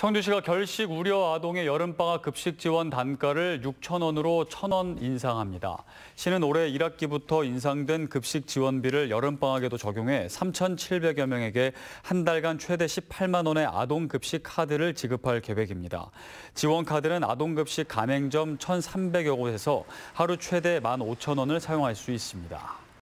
청주시가 결식 우려 아동의 여름방학 급식 지원 단가를 6천 원으로 1천 원 인상합니다. 시는 올해 1학기부터 인상된 급식 지원비를 여름방학에도 적용해 3,700여 명에게 한 달간 최대 18만 원의 아동 급식 카드를 지급할 계획입니다. 지원 카드는 아동 급식 가맹점 1,300여 곳에서 하루 최대 15,000원을 사용할 수 있습니다.